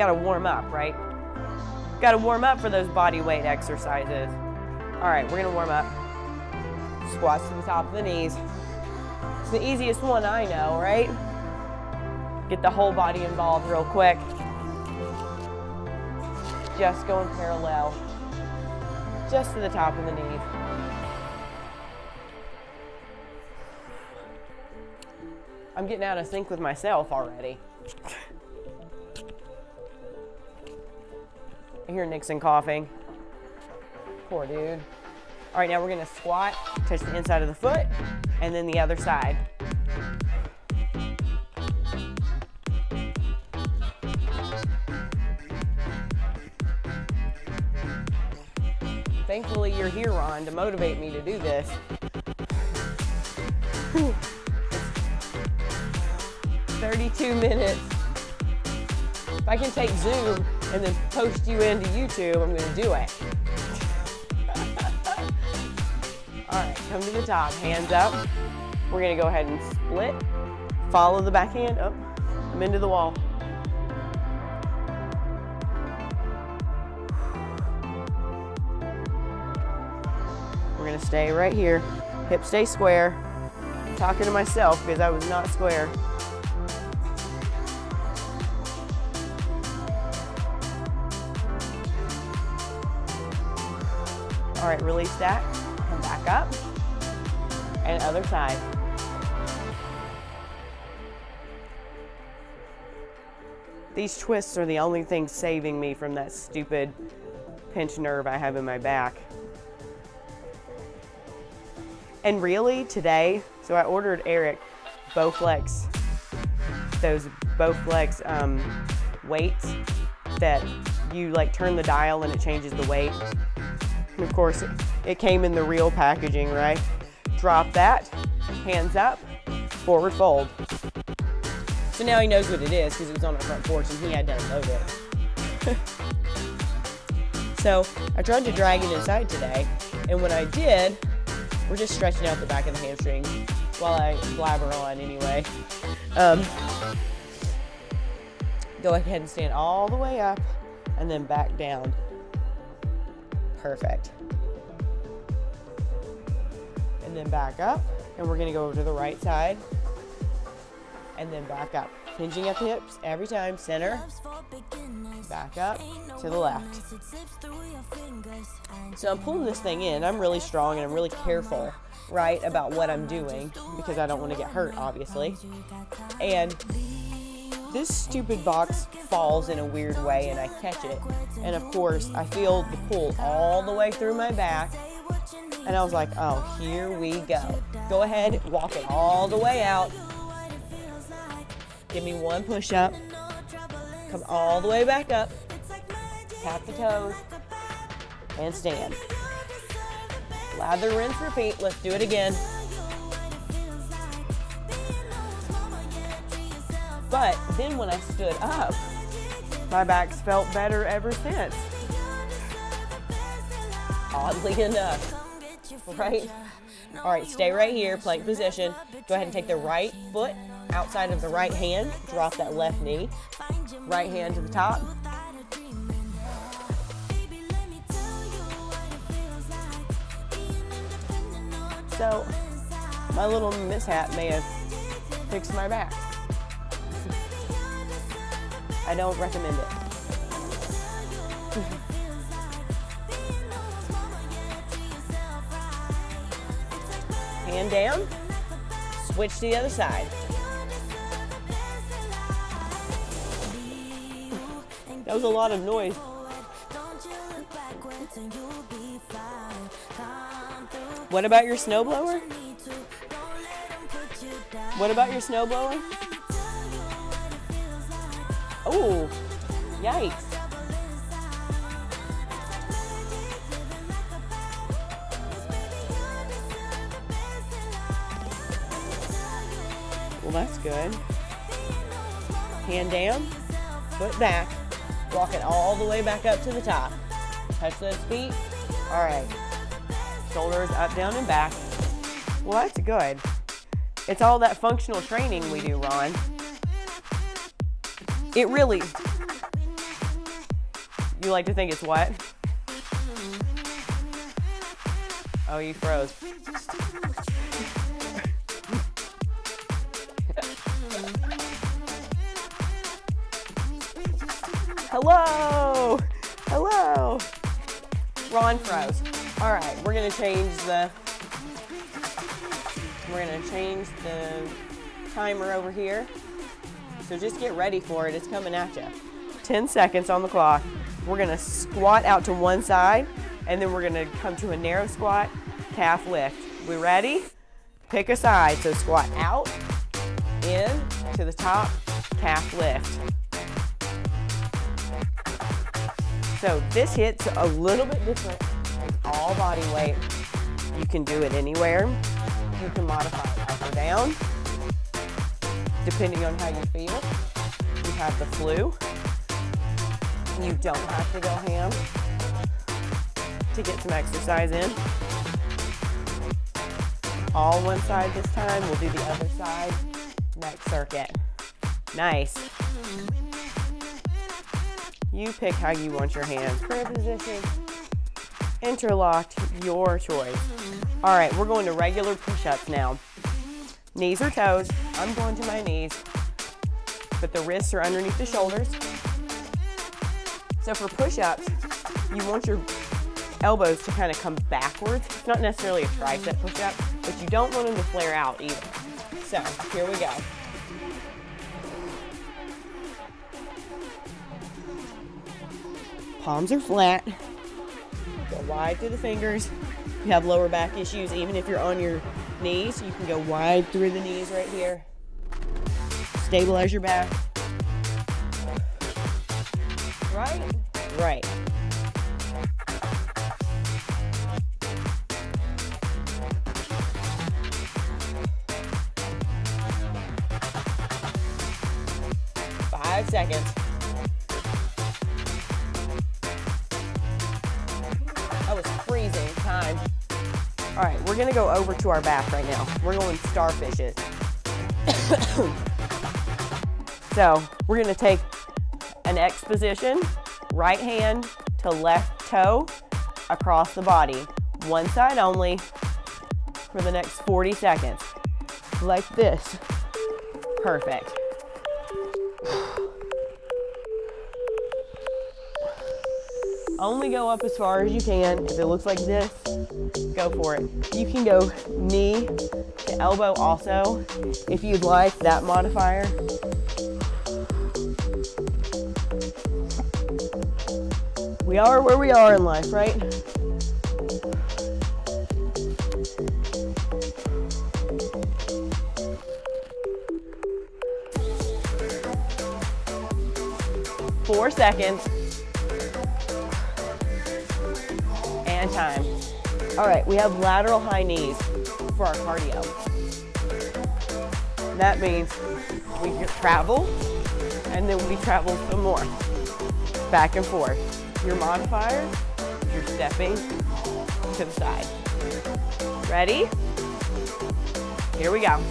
gotta warm up, right? Gotta warm up for those body weight exercises. All right, we're gonna warm up. Squats to the top of the knees. It's the easiest one I know, right? Get the whole body involved real quick. Just going parallel. Just to the top of the knees. I'm getting out of sync with myself already. I hear Nixon coughing. Poor dude. All right, now we're gonna squat, touch the inside of the foot, and then the other side. Thankfully, you're here, Ron, to motivate me to do this. 32 minutes. If I can take Zoom and then post you into YouTube, I'm gonna do it. All right, come to the top, hands up. We're gonna go ahead and split. Follow the back hand up. I'm into the wall. We're gonna stay right here. Hips stay square. I'm talking to myself because I was not square. Right, release that. Come back up. And other side. These twists are the only thing saving me from that stupid pinched nerve I have in my back. And really, today, so I ordered Eric Bowflex, those Bowflex um, weights that you like turn the dial and it changes the weight. And of course, it came in the real packaging, right? Drop that, hands up, forward fold. So now he knows what it is because it was on our front porch and he had to unload it. so I tried to drag it inside today, and when I did, we're just stretching out the back of the hamstring while I blabber on anyway. Um, go ahead and stand all the way up and then back down. Perfect. And then back up, and we're gonna go over to the right side, and then back up. Hinging at the hips every time, center, back up to the left. So I'm pulling this thing in. I'm really strong and I'm really careful, right, about what I'm doing because I don't want to get hurt, obviously. And this stupid box falls in a weird way and I catch it. And of course, I feel the pull all the way through my back. And I was like, oh, here we go. Go ahead, walk it all the way out. Give me one push up. Come all the way back up. Tap the toes. And stand. Lather, rinse, repeat. Let's do it again. But then when I stood up, my back's felt better ever since. Oddly enough, right? All right, stay right here, plank position. Go ahead and take the right foot outside of the right hand. Drop that left knee. Right hand to the top. So, my little mishap may have fixed my back. I don't recommend it. Mm-hmm. Hand down, switch to the other side. That was a lot of noise. What about your snowblower? What about your snowblower? Oh, yikes. Well, that's good. Hand down, foot back, walk it all the way back up to the top. Touch those feet. All right. Shoulders up, down, and back. Well, that's good. It's all that functional training we do, Ron. It really, You like to think it's what? Oh, you froze. Hello! Hello! Ron froze. All right, we're gonna change the, we're gonna change the timer over here. So just get ready for it, it's coming at you. 10 seconds on the clock. We're gonna squat out to one side, and then we're gonna come to a narrow squat, calf lift. We ready? Pick a side, so squat out, in, to the top, calf lift. So this hits a little bit different. It's all body weight. You can do it anywhere. You can modify it up or down, depending on how you feel. You have the flu. You don't have to go ham to get some exercise in. All one side this time. We'll do the other side next circuit. Nice. You pick how you want your hands. Prayer position, interlocked, your choice. All right, we're going to regular push-ups now. Knees or toes. I'm going to my knees, but the wrists are underneath the shoulders. So for push-ups, you want your elbows to kind of come backwards. It's not necessarily a tricep push-up, but you don't want them to flare out either. So here we go. Palms are flat. Go wide through the fingers. You have lower back issues, even if you're on your knees, you can go wide through the knees right here. Stabilize your back. Right? Right. Five seconds. All right, we're gonna go over to our back right now. We're going starfishes. so we're gonna take an X position, right hand to left toe across the body. One side only for the next 40 seconds. Like this. Perfect. Only go up as far as you can. If it looks like this, go for it. You can go knee to elbow also if you'd like that modifier. We are where we are in life, right? Four seconds. All right, we have lateral high knees for our cardio. That means we travel and then we travel some more. Back and forth. Your modifier, you're stepping to the side. Ready? Here we go.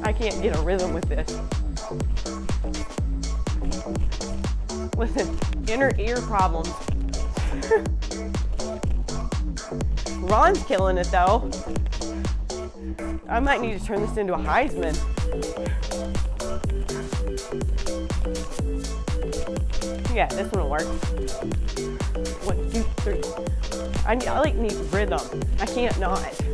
I can't get a rhythm with this. Listen, inner ear problems. Ron's killing it though. I might need to turn this into a Heisman. Yeah, this one will work. One, two, three. I, I like need rhythm. I can't not.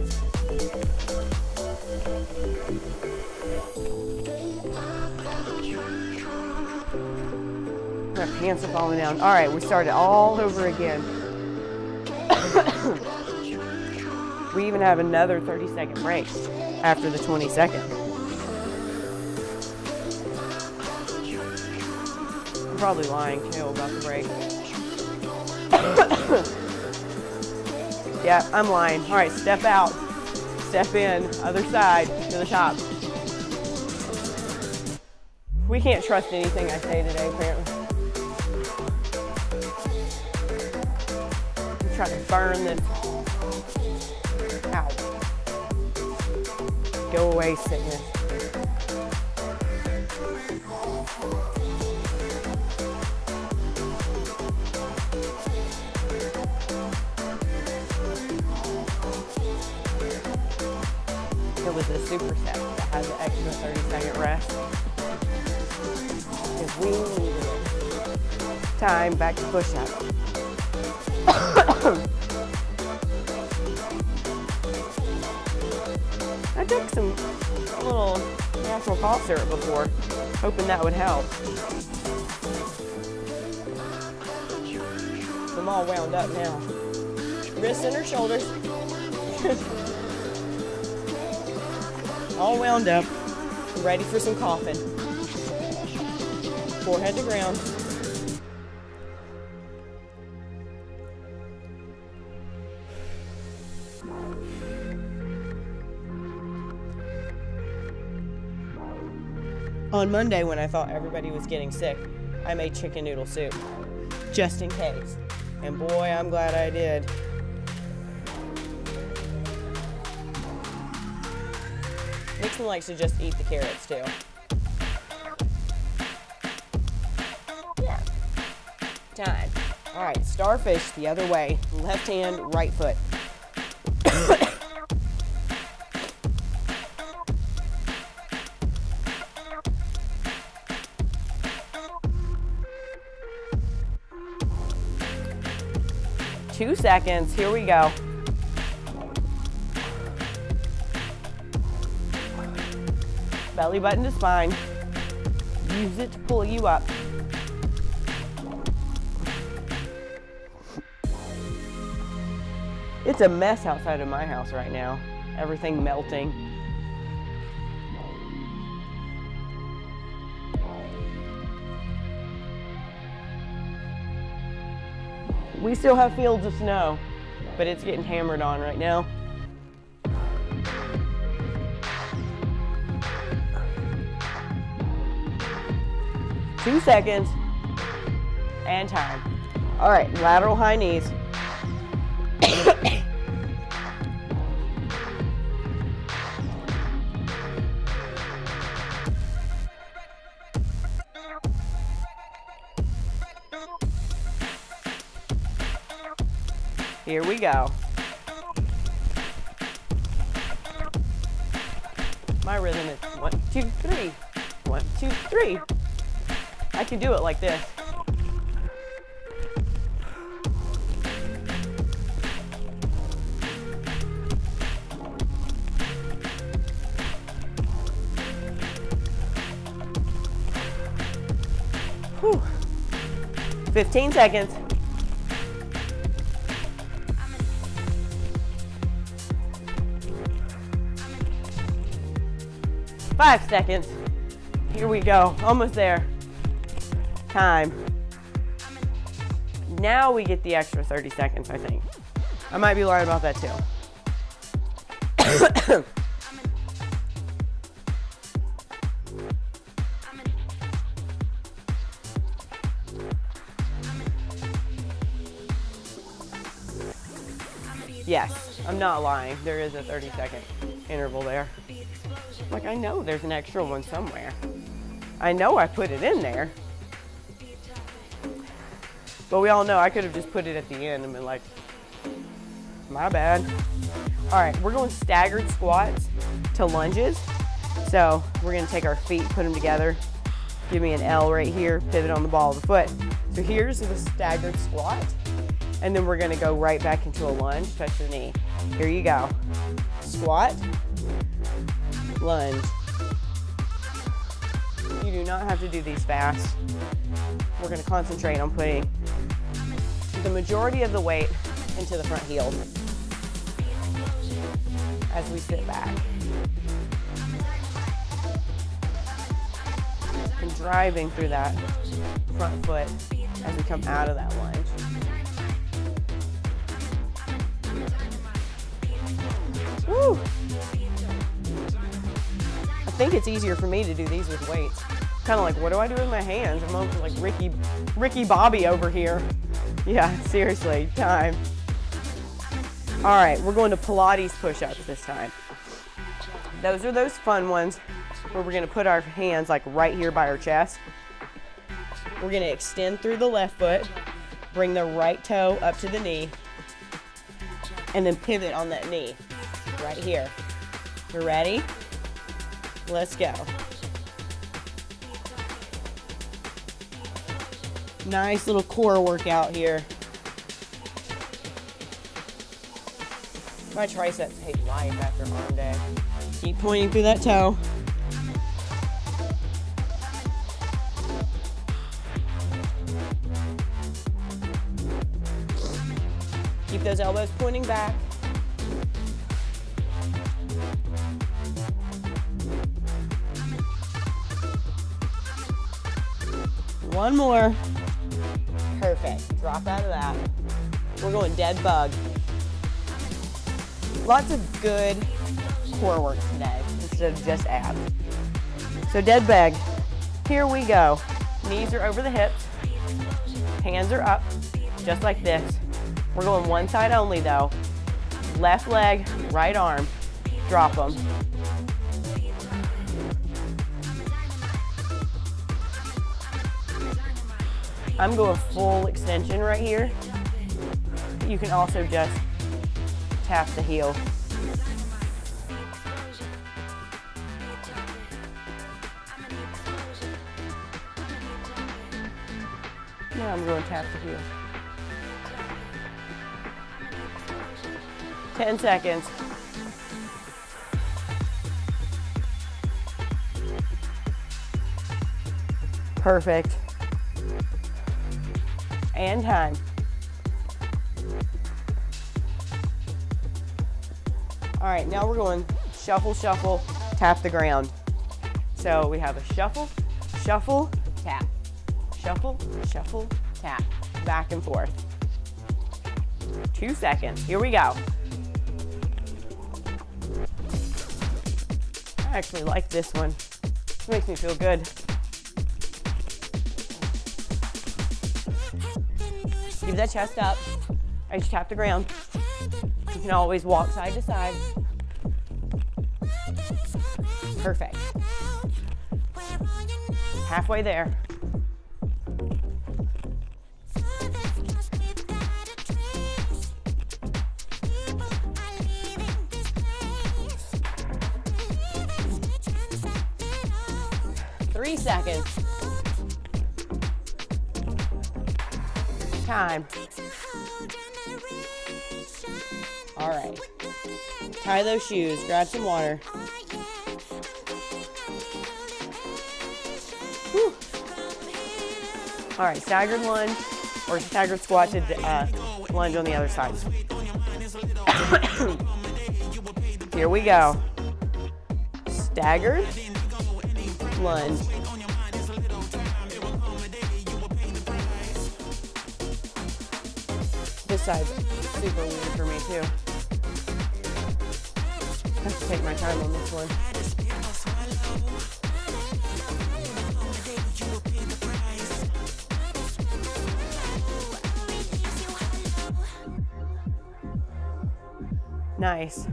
Pants are falling down. All right, we started all over again. we even have another 30 second break after the 20 second. I'm probably lying too about the break. yeah, I'm lying. All right, step out, step in, other side to the top. We can't trust anything I say today, apparently. try to burn this out. Go away, sickness. It was a superset that has an extra 30 second rest. Because we needed time back to push up. Little natural cough syrup before, hoping that would help. I'm all wound up now. Wrists and her shoulders. all wound up, ready for some coughing. Forehead to ground. On Monday, when I thought everybody was getting sick, I made chicken noodle soup, just in case. And boy, I'm glad I did. Nixon likes to just eat the carrots too. Yeah. Time. All right, starfish the other way. Left hand, right foot. Two seconds. Here we go. Belly button to spine. Use it to pull you up. It's a mess outside of my house right now. Everything melting. We still have fields of snow, but it's getting hammered on right now. Two seconds and time. All right, lateral high knees. Here we go. My rhythm is one, two, three. One, two, three. I can do it like this. Whew. 15 seconds. Five seconds. Here we go, almost there. Time. Now we get the extra 30 seconds, I think. I might be lying about that too. yes, I'm not lying. There is a 30 second interval there. Like, I know there's an extra one somewhere. I know I put it in there. But we all know I could have just put it at the end and been like, my bad. All right, we're going staggered squats to lunges. So we're gonna take our feet, put them together. Give me an L right here, pivot on the ball of the foot. So here's the staggered squat. And then we're gonna go right back into a lunge, touch the knee. Here you go. Squat, lunge. You do not have to do these fast. We're gonna concentrate on putting the majority of the weight into the front heel as we sit back. And driving through that front foot as we come out of that lunge. Woo! I think it's easier for me to do these with weights. Kind of like, what do I do with my hands? I'm like Ricky, Ricky Bobby over here. Yeah, seriously, time. All right, we're going to Pilates push-ups this time. Those are those fun ones where we're gonna put our hands like right here by our chest. We're gonna extend through the left foot, bring the right toe up to the knee, and then pivot on that knee right here. You're ready? Let's go. Nice little core workout here. My triceps hate life after arm day. Keep pointing through that toe. Keep those elbows pointing back. One more. Perfect. Drop out of that. We're going dead bug. Lots of good core work today instead of just abs. So dead bug. Here we go. Knees are over the hips. Hands are up, just like this. We're going one side only though. Left leg, right arm. Drop them. I'm going full extension right here. You can also just tap the heel. Now I'm going to tap the heel. 10 seconds. Perfect. And time. All right, now we're going shuffle, shuffle, tap the ground. So we have a shuffle, shuffle, tap, shuffle, shuffle, tap, back and forth. Two seconds, here we go. I actually like this one. It makes me feel good. Keep that chest up. I just tap the ground. You can always walk side to side. Perfect. Halfway there. Three seconds. Time. All right. Tie those shoes, grab some water. Whew. All right, staggered lunge or staggered squat to uh, lunge on the other side. Here we go. Staggered lunge. Side's super weird for me too. I have to take my time on this one. Nice.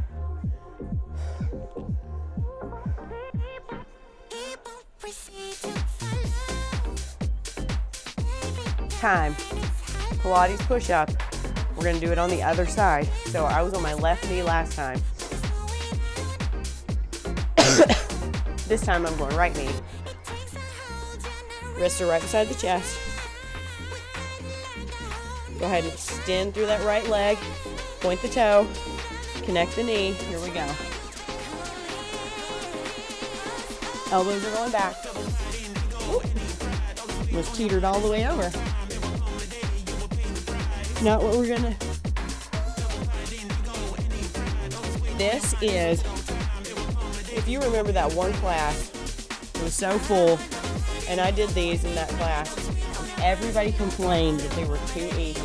Time. Pilates push up. We're gonna do it on the other side. So I was on my left knee last time. this time I'm going right knee. Wrists are right beside the chest. Go ahead and extend through that right leg. Point the toe. Connect the knee. Here we go. Elbows are going back. Was teetered all the way over. Not what we're gonna. This is, if you remember that one class, it was so full, and I did these in that class. Everybody complained that they were too easy.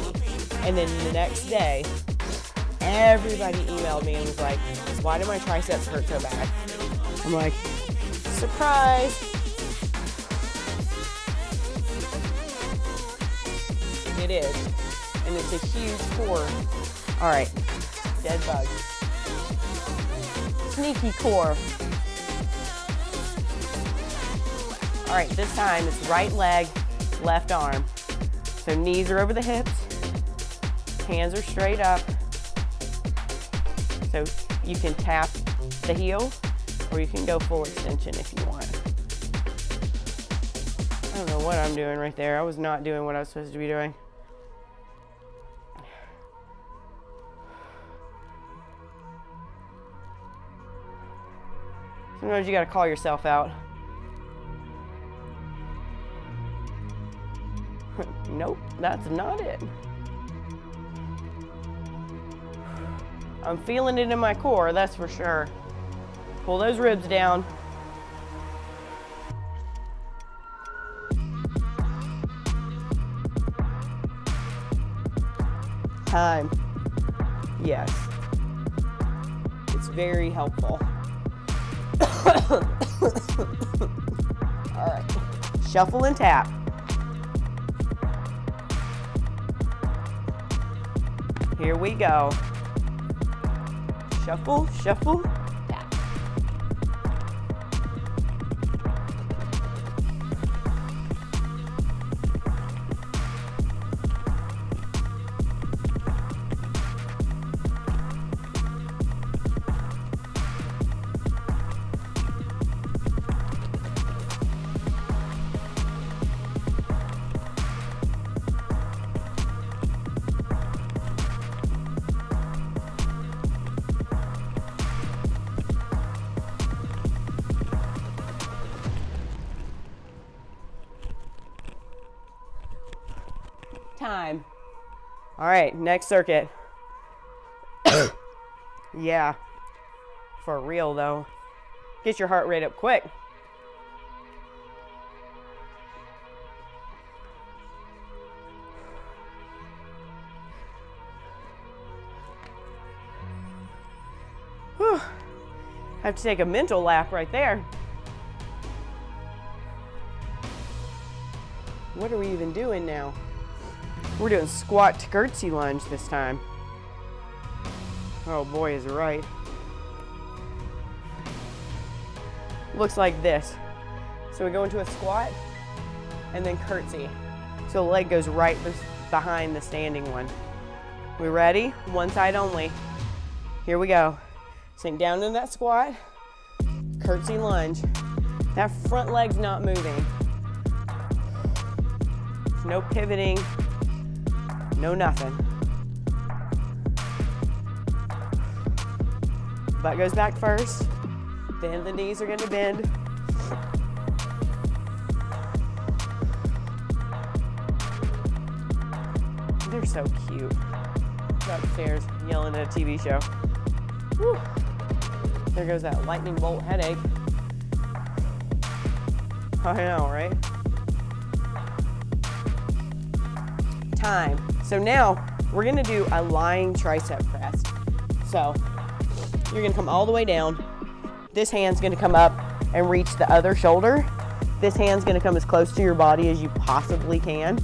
And then the next day, everybody emailed me and was like, why do my triceps hurt so bad? I'm like, surprise. It is. It's a huge core. All right, dead bug. Sneaky core. All right, this time it's right leg, left arm. So knees are over the hips, hands are straight up. So you can tap the heel, or you can go full extension if you want. I don't know what I'm doing right there. I was not doing what I was supposed to be doing. Sometimes you gotta call yourself out. nope, that's not it. I'm feeling it in my core, that's for sure. Pull those ribs down. Time. Yes. It's very helpful. All right. Shuffle and tap. Here we go. Shuffle, shuffle, Time. All right, next circuit. yeah. For real though. Get your heart rate up quick. Whew. Have to take a mental lap right there. What are we even doing now? We're doing squat to curtsy lunge this time. Oh boy, is right. Looks like this. So we go into a squat and then curtsy. So the leg goes right behind the standing one. We ready? One side only. Here we go. Sink down in that squat, curtsy lunge. That front leg's not moving. No pivoting, no nothing. Butt goes back first. Then the knees are gonna bend. They're so cute. Upstairs yelling at a TV show. There goes that lightning bolt headache. I know, right? Time. So now we're gonna do a lying tricep press. So you're gonna come all the way down. This hand's gonna come up and reach the other shoulder. This hand's gonna come as close to your body as you possibly can,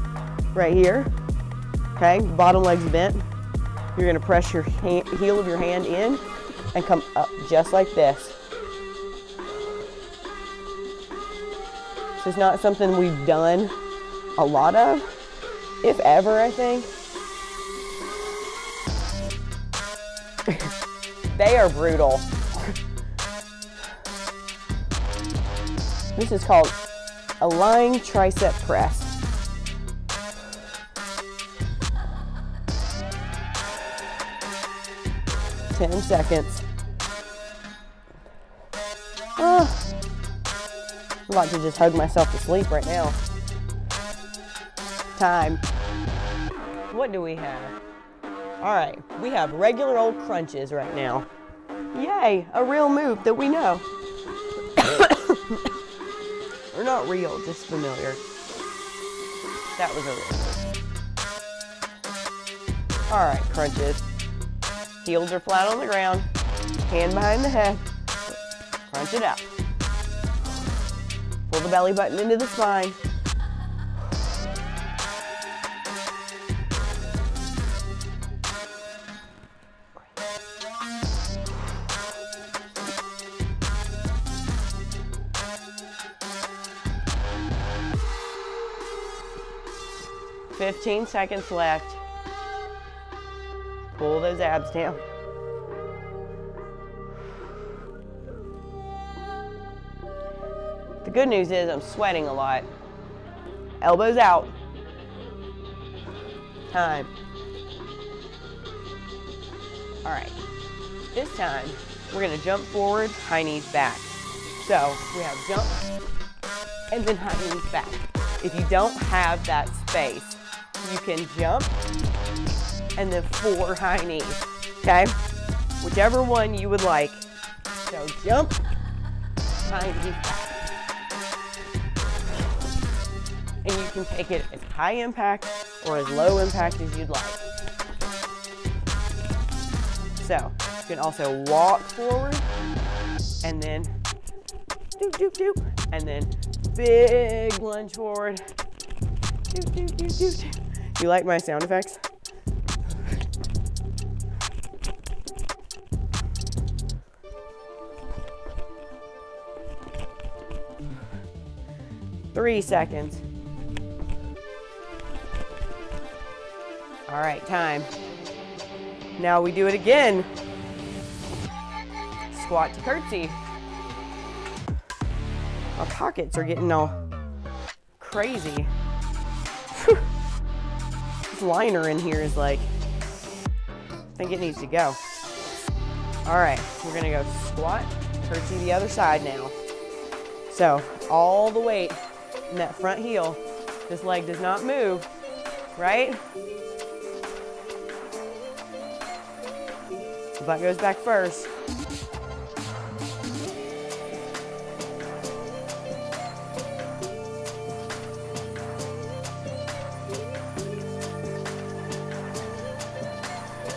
right here. Okay, bottom leg's bent. You're gonna press your hand, heel of your hand in and come up just like this. This is not something we've done a lot of, if ever, I think. They are brutal. this is called a lying tricep press. Ten seconds. Oh, I'm about to just hug myself to sleep right now. Time. What do we have? All right, we have regular old crunches right now. Yay, a real move that we know. or not real, just familiar. That was a real move. All right, crunches. Heels are flat on the ground. Hand behind the head. Crunch it up. Pull the belly button into the spine. 15 seconds left. Pull those abs down. The good news is I'm sweating a lot. Elbows out. Time. All right. This time, we're gonna jump forward, high knees back. So we have jump and then high knees back. If you don't have that space, you can jump and then four high knees, okay? Whichever one you would like. So jump, high knees. And you can take it as high impact or as low impact as you'd like. So you can also walk forward and then doop, doop, doop, and then big lunge forward. Doop, doop, doop, doop, doop. You like my sound effects? Three seconds. All right, time. Now we do it again. Squat to curtsy. Our pockets are getting all crazy. Liner in here is like, I think it needs to go. All right, we're gonna go squat, curtsy the other side now. So all the weight in that front heel, this leg does not move, right? The Butt goes back first.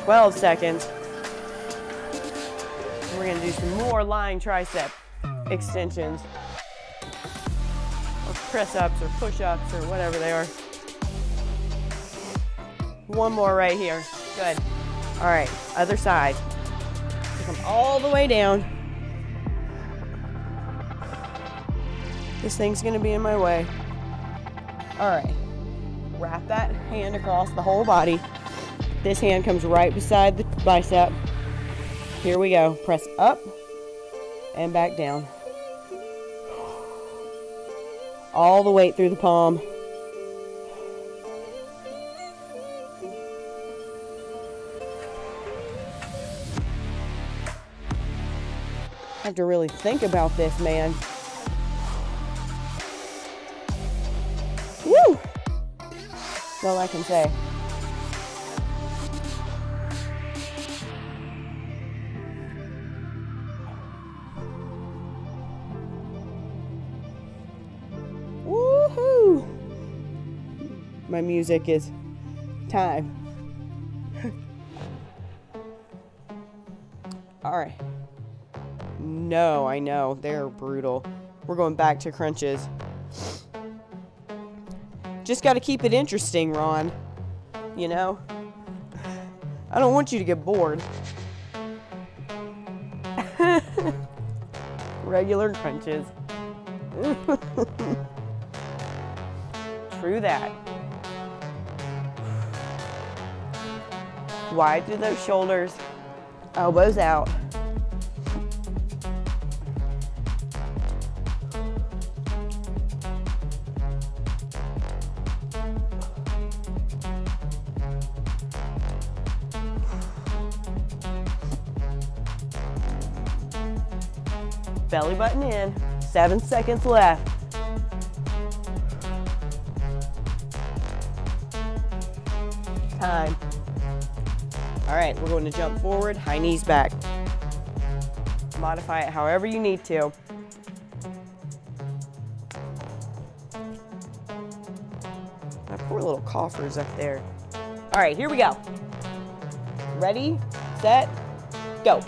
Twelve seconds. And we're gonna do some more lying tricep extensions, or press ups, or push ups, or whatever they are. One more right here. Good. All right, other side come all the way down. This thing's gonna be in my way. All right, wrap that hand across the whole body. This hand comes right beside the bicep. Here we go. Press up and back down. All the weight through the palm. have to really think about this, man. Woo! That's all I can say. My music is time. All right. No, I know. They're brutal. We're going back to crunches. Just got to keep it interesting, Ron. You know? I don't want you to get bored. Regular crunches. True that. Wide through those shoulders. Elbows out. belly button in, seven seconds left. Time. Right, we're going to jump forward, high knees back. Modify it however you need to. My poor little coughers up there. All right, here we go. Ready, set, go.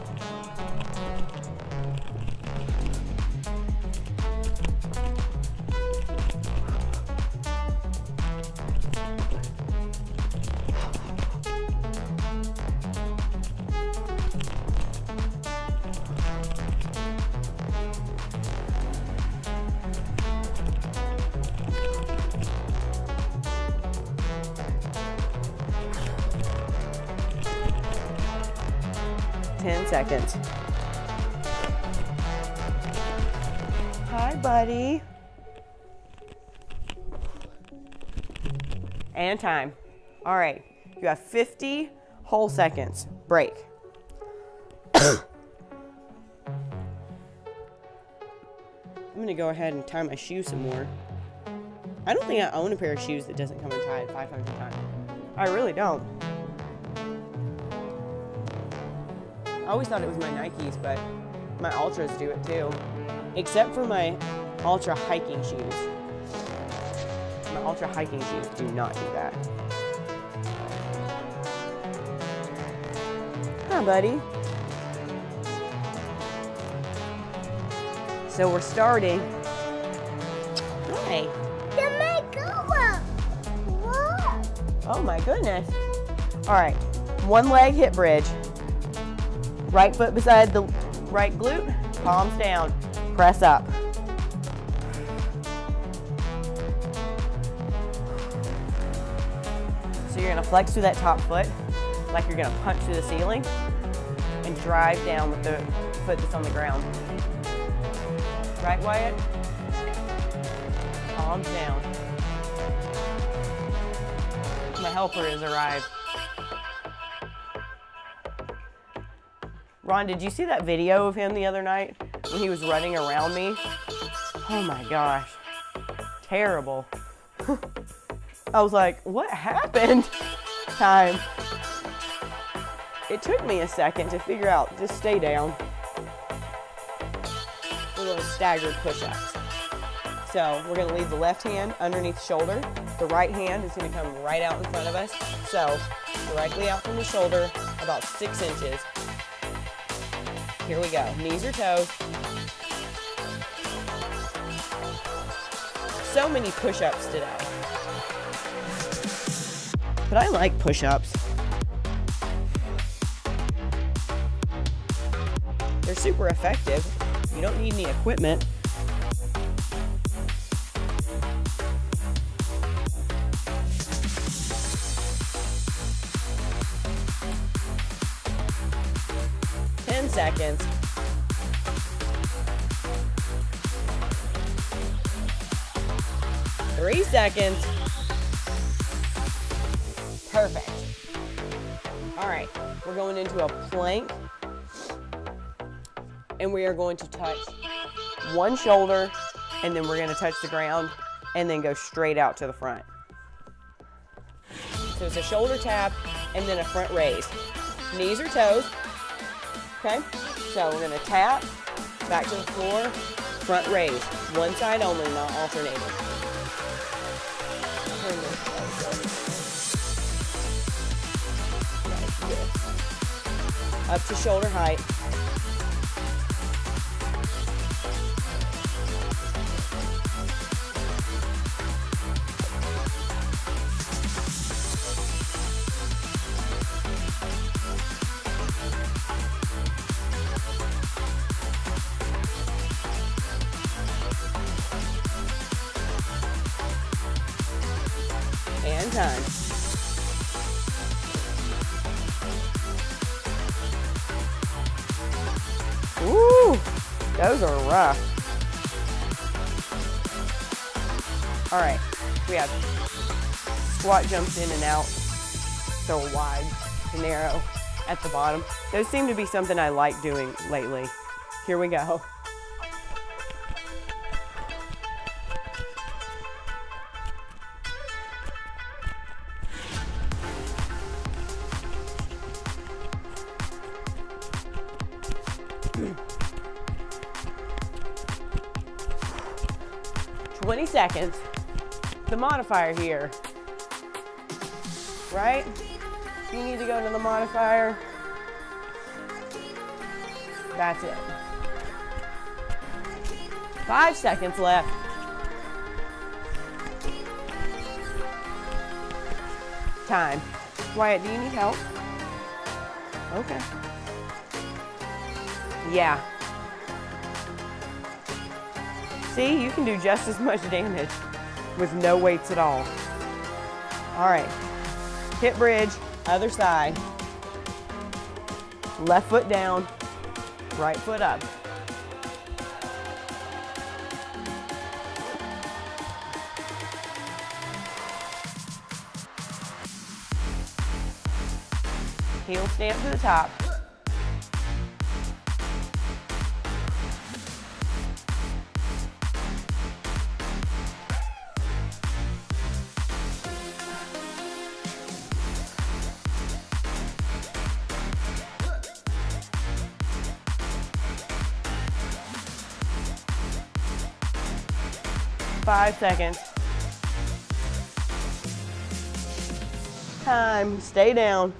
All right, you have 50 whole seconds. Break. I'm gonna go ahead and tie my shoe some more. I don't think I own a pair of shoes that doesn't come untied 500 times. I really don't. I always thought it was my Nikes, but my Altras do it too. Except for my Altra hiking shoes. My Altra hiking shoes do not do that. Hi, buddy. So we're starting. Hi. The Makeover. What? Oh my goodness. All right, one leg hip bridge. Right foot beside the right glute, palms down, press up. So you're gonna flex through that top foot like you're gonna punch through the ceiling and drive down with the foot that's on the ground. Right, Wyatt? Palms down. My helper has arrived. Ron, did you see that video of him the other night when he was running around me? Oh my gosh. Terrible. I was like, what happened? Time. It took me a second to figure out, just stay down. We're staggered push-ups. So we're gonna leave the left hand underneath the shoulder. The right hand is gonna come right out in front of us. So directly out from the shoulder, about six inches. Here we go, knees or toes. So many push-ups today. But I like push-ups. They're super effective. You don't need any equipment. Ten seconds. Three seconds. Perfect. All right, we're going into a plank and we are going to touch one shoulder and then we're going to touch the ground and then go straight out to the front. So it's a shoulder tap and then a front raise. Knees or toes. Okay? So we're going to tap, back to the floor, front raise. One side only, not alternating. Up to shoulder height. Those. All right, we have squat jumps in and out, so wide and narrow at the bottom. Those seem to be something I like doing lately. Here we go. Modifier here. Right? You need to go to the modifier. That's it. Five seconds left. Time. Wyatt, do you need help? Okay. Yeah. See, you can do just as much damage with no weights at all. All right, hip bridge, other side. Left foot down, right foot up. Heel stance to the top, Five seconds. Time, stay down.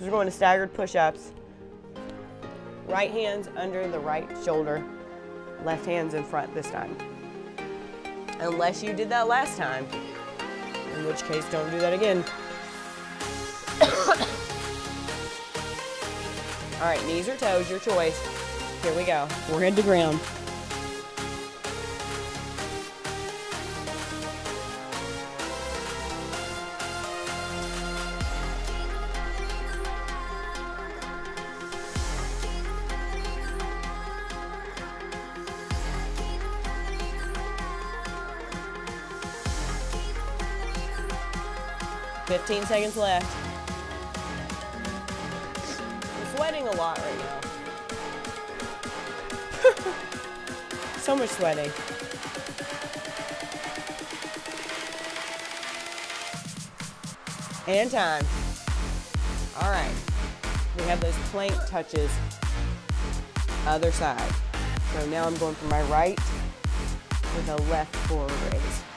We're going to staggered push-ups. Right hands under the right shoulder, left hands in front this time. Unless you did that last time, in which case don't do that again. All right, knees or toes, your choice. Here we go. We're head to ground. Seconds left. I'm sweating a lot right now. so much sweating. And time. All right. We have those plank touches. Other side. So now I'm going from my right with a left forward raise.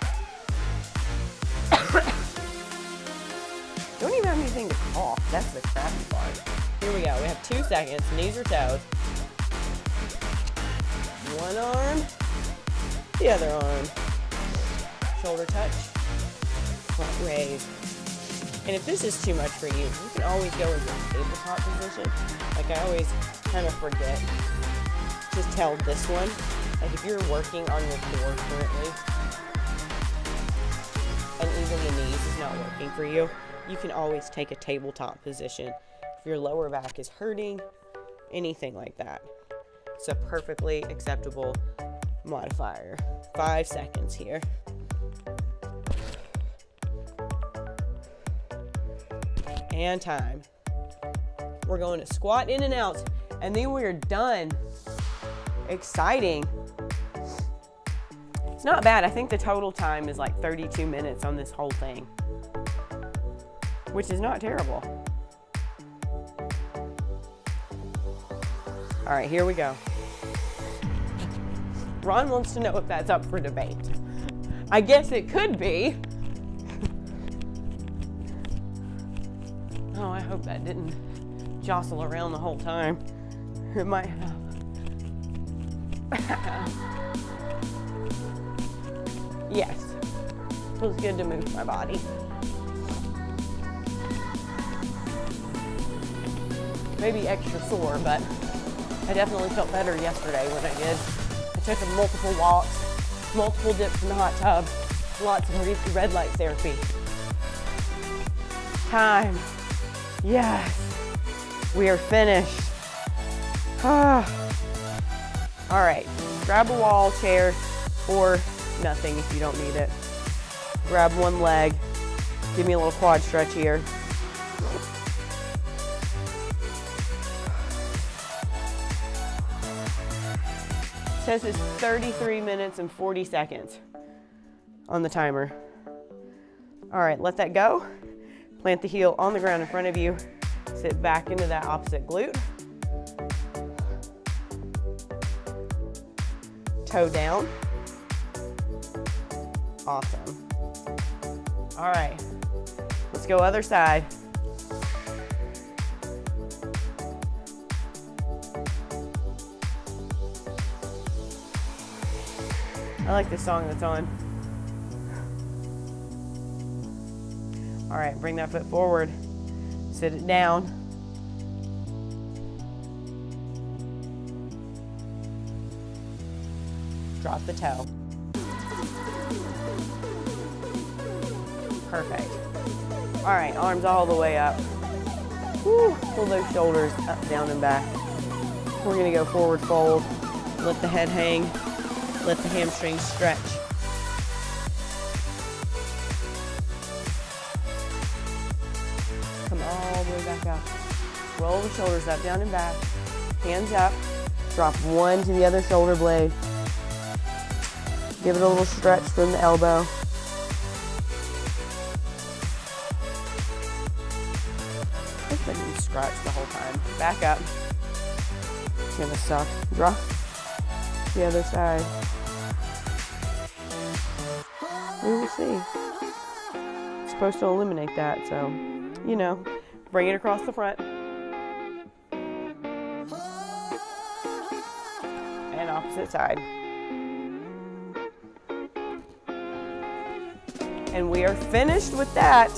That's the crappy part. Here we go. We have two seconds. Knees or toes. One arm, the other arm. Shoulder touch, front raise. And if this is too much for you, you can always go into tabletop position. Like I always kind of forget. Just tell this one. Like if you're working on your core currently, and even the knees is not working for you, you can always take a tabletop position. If your lower back is hurting, anything like that. It's a perfectly acceptable modifier. Five seconds here. And time. We're going to squat in and out, and then we're done. Exciting. It's not bad. I think the total time is like 32 minutes on this whole thing, which is not terrible. All right, here we go. Ron wants to know if that's up for debate. I guess it could be. Oh, I hope that didn't jostle around the whole time. It might have. yes. Feels good to move my body. Maybe extra sore, but I definitely felt better yesterday when I did. I took multiple walks, multiple dips in the hot tub, lots of red light therapy. Time. Yes. We are finished. All right. Grab a wall, chair, or nothing if you don't need it. Grab one leg. Give me a little quad stretch here. Says it's 33 minutes and 40 seconds on the timer. All right, let that go. Plant the heel on the ground in front of you. Sit back into that opposite glute. Toe down. Awesome. All right, let's go other side. I like this song that's on. All right, bring that foot forward. Sit it down. Drop the toe. Perfect. All right, arms all the way up. Woo, pull those shoulders up, down, and back. We're gonna go forward fold. Let the head hang. Let the hamstrings stretch. Come all the way back up. Roll the shoulders up, down, and back. Hands up. Drop one to the other shoulder blade. Give it a little stretch from the elbow. I think I can scratch the whole time. Back up. It's gonna suck. Drop the other side. We will see. It's supposed to eliminate that, so you know, bring it across the front. And opposite side. And we are finished with that.